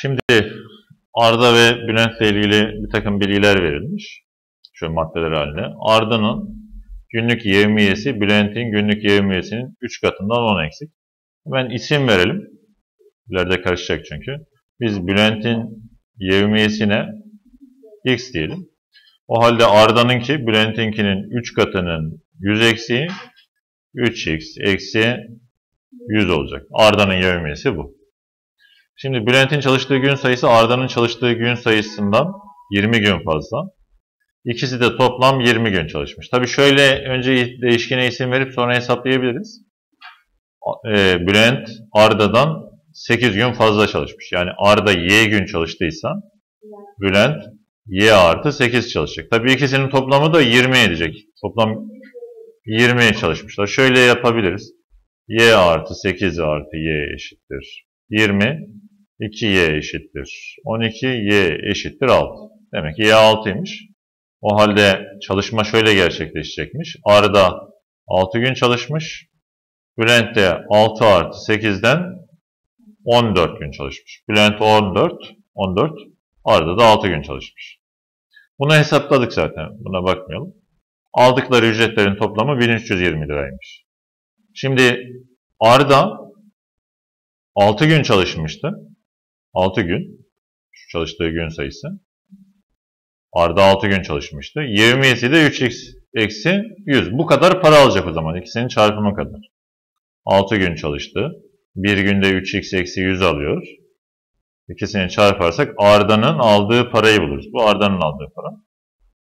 Şimdi Arda ve Bülent'le ilgili bir takım bilgiler verilmiş. Şu maddeler halinde. Arda'nın günlük yevmiyesi Bülent'in günlük yevmiyesinin 3 katından 10 eksik. Hemen isim verelim. İleride karışacak çünkü. Biz Bülent'in yevmiyesine x diyelim. O halde Arda'nınki Bülent'inkinin 3 katının 100 eksiği 3x eksi 100 olacak. Arda'nın yevmiyesi bu. Şimdi Bülent'in çalıştığı gün sayısı Arda'nın çalıştığı gün sayısından 20 gün fazla. İkisi de toplam 20 gün çalışmış. Tabi şöyle önce değişkene isim verip sonra hesaplayabiliriz. Ee, Bülent Arda'dan 8 gün fazla çalışmış. Yani Arda Y gün çalıştıysa Bülent Y artı 8 çalışacak. Tabi ikisinin toplamı da 20 edecek. Toplam 20 çalışmışlar. Şöyle yapabiliriz. Y artı 8 artı Y eşittir. 20. 2Y eşittir. 12. Y eşittir 6. Demek ki Y 6'ymış. O halde çalışma şöyle gerçekleşecekmiş. Arda 6 gün çalışmış. Bülent de 6 artı 8'den 14 gün çalışmış. Bülent 14, 14, Arda da 6 gün çalışmış. Bunu hesapladık zaten. Buna bakmayalım. Aldıkları ücretlerin toplamı 1320 liraymış. Şimdi Arda 6 gün çalışmıştı. 6 gün. Şu çalıştığı gün sayısı. Arda 6 gün çalışmıştı. Yevmiyesi de 3x eksi 100. Bu kadar para alacak o zaman. İkisinin çarpımı kadar. 6 gün çalıştı. Bir günde 3x eksi 100 alıyoruz. İkisini çarparsak Arda'nın aldığı parayı buluruz. Bu Arda'nın aldığı para.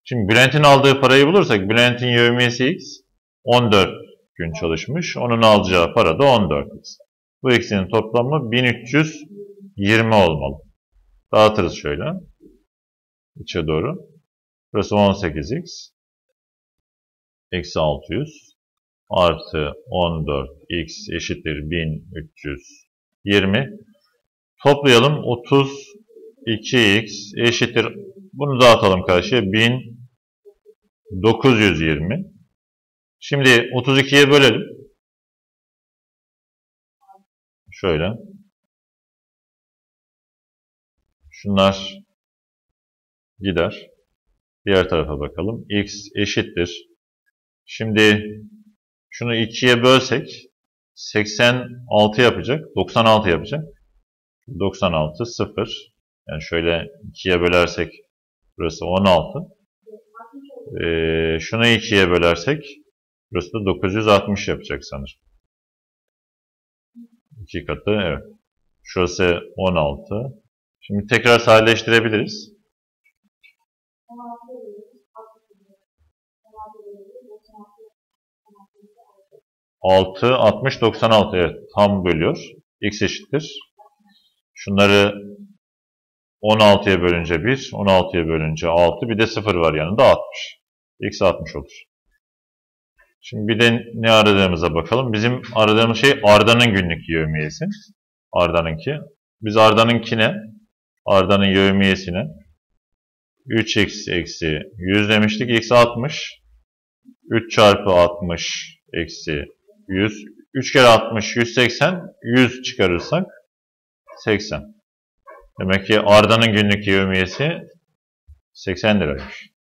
Şimdi Bülent'in aldığı parayı bulursak Bülent'in yevmiyesi x 14 gün çalışmış. Onun alacağı para da 14x. Bu ikisinin toplamı 1320 olmalı. Dağıtırız şöyle. İçe doğru. Burası 18x. Eksi 600. Artı 14x eşittir 1320. Toplayalım. 32x eşittir. Bunu dağıtalım karşıya. 1920. Şimdi 32'ye bölelim. Şöyle. Şunlar gider. Diğer tarafa bakalım. x eşittir. Şimdi şunu 2'ye bölsek 86 yapacak. 96 yapacak. 96 0. Yani şöyle 2'ye bölersek burası 16. Ee, şunu 2'ye bölersek burası da 960 yapacak sanırım. 2 katı evet. Şurası 16. Şimdi tekrar sadeleştirebiliriz. 6, 60, 96 evet tam bölüyor. X eşittir. Şunları 16'ya bölünce 1, 16'ya bölünce 6, bir de 0 var yanında 60. X 60 olur. Şimdi bir de ne aradığımıza bakalım. Bizim aradığımız şey Arda'nın günlük yevmiyesi. Arda'nınki. Biz Arda'nınkine, Arda'nın yevmiyesine 3x eksi 100 demiştik. X 60. 3 çarpı 60 eksi 100. 3 kere 60 180. 100 çıkarırsak 80. Demek ki Arda'nın günlük yevmiyesi 80 liraymış.